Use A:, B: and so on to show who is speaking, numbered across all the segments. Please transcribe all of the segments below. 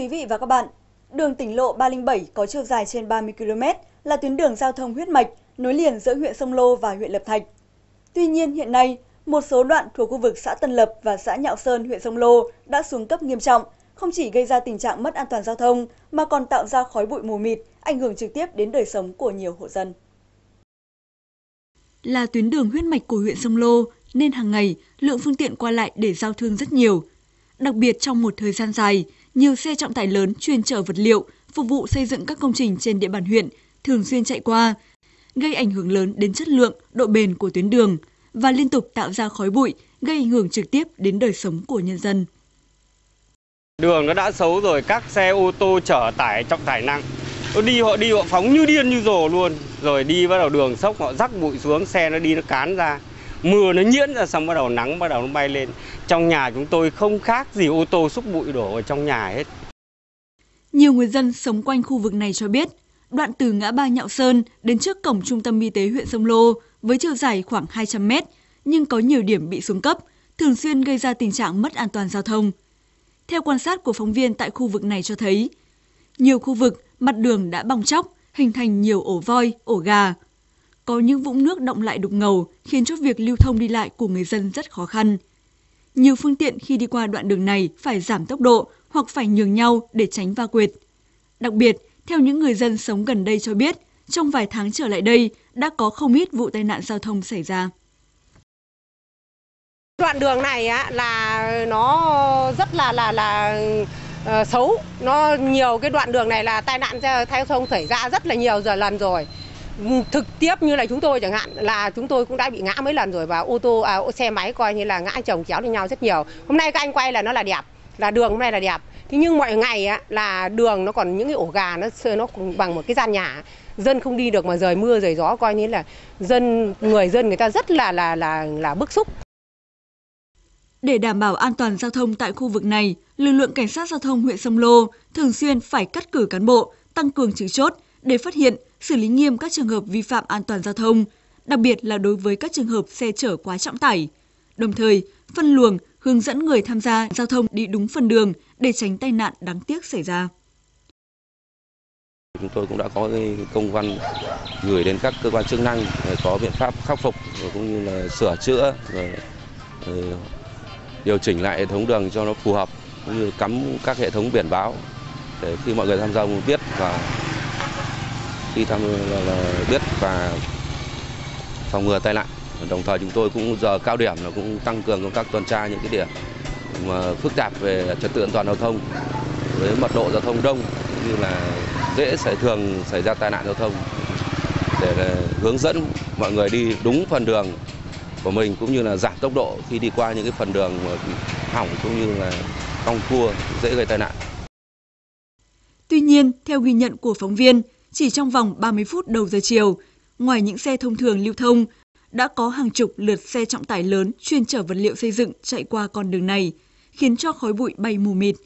A: quý vị và các bạn, đường tỉnh lộ 307 có chiều dài trên 30 km là tuyến đường giao thông huyết mạch nối liền giữa huyện Sông Lô và huyện Lập Thạch. Tuy nhiên hiện nay, một số đoạn thuộc khu vực xã Tân Lập và xã Nhạo Sơn, huyện Sông Lô đã xuống cấp nghiêm trọng, không chỉ gây ra tình trạng mất an toàn giao thông mà còn tạo ra khói bụi mù mịt, ảnh hưởng trực tiếp đến đời sống của nhiều hộ dân.
B: Là tuyến đường huyết mạch của huyện Sông Lô nên hàng ngày lượng phương tiện qua lại để giao thương rất nhiều. Đặc biệt trong một thời gian dài, nhiều xe trọng tải lớn chuyên chở vật liệu phục vụ xây dựng các công trình trên địa bàn huyện thường xuyên chạy qua, gây ảnh hưởng lớn đến chất lượng, độ bền của tuyến đường và liên tục tạo ra khói bụi, gây ảnh hưởng trực tiếp đến đời sống của nhân dân.
C: Đường nó đã xấu rồi, các xe ô tô chở tải trọng tải nặng. Nó đi họ đi họ phóng như điên như rồ luôn. Rồi đi bắt đầu đường sốc họ rắc bụi xuống, xe nó đi nó cán ra. Mưa nó nhiễn ra xong bắt đầu nắng bắt đầu nó bay lên. Trong nhà chúng tôi không khác gì ô tô xúc bụi đổ ở trong nhà hết.
B: Nhiều người dân sống quanh khu vực này cho biết, đoạn từ ngã ba Nhạo Sơn đến trước cổng trung tâm y tế huyện Sông Lô với chiều dài khoảng 200 mét, nhưng có nhiều điểm bị xuống cấp, thường xuyên gây ra tình trạng mất an toàn giao thông. Theo quan sát của phóng viên tại khu vực này cho thấy, nhiều khu vực mặt đường đã bong chóc, hình thành nhiều ổ voi, ổ gà. Có những vũng nước động lại đục ngầu khiến cho việc lưu thông đi lại của người dân rất khó khăn. Nhiều phương tiện khi đi qua đoạn đường này phải giảm tốc độ hoặc phải nhường nhau để tránh va quệt. Đặc biệt, theo những người dân sống gần đây cho biết, trong vài tháng trở lại đây đã có không ít vụ tai nạn giao thông xảy ra.
D: Đoạn đường này á, là nó rất là là là uh, xấu, nó nhiều cái đoạn đường này là tai nạn giao thông xảy ra rất là nhiều giờ lần rồi. Thực tiếp như là chúng tôi chẳng hạn là chúng tôi cũng đã bị ngã mấy lần rồi và ô tô à, xe máy coi như là ngã chồng chéo lên nhau rất nhiều. Hôm nay các anh quay là nó là đẹp, là đường hôm nay là đẹp. Thế nhưng mọi ngày á, là đường nó còn những cái ổ gà nó nó bằng một cái gian nhà dân không đi được mà rời mưa rời gió coi như là dân người dân người ta rất là là là là bức xúc.
B: Để đảm bảo an toàn giao thông tại khu vực này, lực lượng cảnh sát giao thông huyện Sông Lô thường xuyên phải cắt cử cán bộ, tăng cường trực chốt để phát hiện, xử lý nghiêm các trường hợp vi phạm an toàn giao thông, đặc biệt là đối với các trường hợp xe chở quá trọng tải. Đồng thời, phân luồng, hướng dẫn người tham gia giao thông đi đúng phần đường để tránh tai nạn đáng tiếc xảy ra.
E: Chúng tôi cũng đã có công văn gửi đến các cơ quan chức năng để có biện pháp khắc phục cũng như là sửa chữa rồi ờ, điều chỉnh lại hệ thống đường cho nó phù hợp cũng như cắm các hệ thống biển báo để khi mọi người tham gia biết và khi tham là, là biết và phòng ngừa tai nạn. Đồng thời chúng tôi cũng giờ cao điểm là cũng tăng cường công tác tuần tra những cái điểm mà phức tạp về trật tự an toàn giao thông với mật độ giao thông đông như là dễ xảy thường xảy ra tai nạn giao thông để hướng dẫn mọi người đi đúng phần đường của mình cũng như là giảm tốc độ khi đi qua những cái phần đường hỏng cũng như là cong cua dễ gây tai nạn.
B: Tuy nhiên, theo ghi nhận của phóng viên, chỉ trong vòng 30 phút đầu giờ chiều, ngoài những xe thông thường lưu thông, đã có hàng chục lượt xe trọng tải lớn chuyên chở vật liệu xây dựng chạy qua con đường này, khiến cho khói bụi bay mù mịt.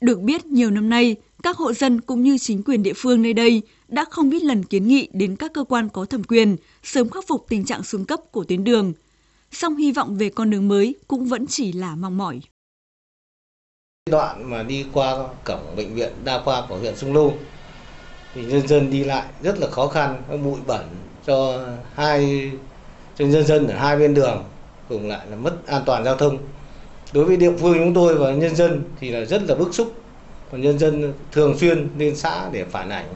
B: Được biết nhiều năm nay, các hộ dân cũng như chính quyền địa phương nơi đây đã không ít lần kiến nghị đến các cơ quan có thẩm quyền sớm khắc phục tình trạng xuống cấp của tuyến đường. Song hy vọng về con đường mới cũng vẫn chỉ là mong mỏi.
F: Đoạn mà đi qua cổng bệnh viện đa khoa của huyện Sông Lô thì nhân dân đi lại rất là khó khăn, bụi bẩn cho hai cho nhân dân ở hai bên đường cùng lại là mất an toàn giao thông. Đối với địa phương chúng tôi và nhân dân thì là rất là bức xúc. Còn nhân dân thường xuyên lên xã để phản ảnh.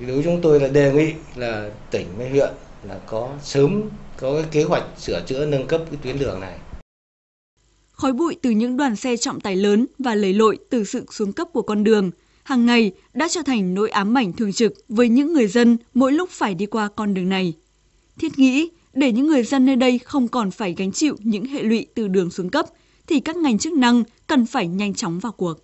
F: Đối với chúng tôi là đề nghị là tỉnh với huyện là có sớm có cái kế hoạch sửa chữa nâng cấp cái tuyến đường này.
B: Khói bụi từ những đoàn xe trọng tải lớn và lầy lội từ sự xuống cấp của con đường hàng ngày đã trở thành nỗi ám ảnh thường trực với những người dân mỗi lúc phải đi qua con đường này. Thiết nghĩ, để những người dân nơi đây không còn phải gánh chịu những hệ lụy từ đường xuống cấp, thì các ngành chức năng cần phải nhanh chóng vào cuộc.